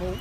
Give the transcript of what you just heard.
Oh, no,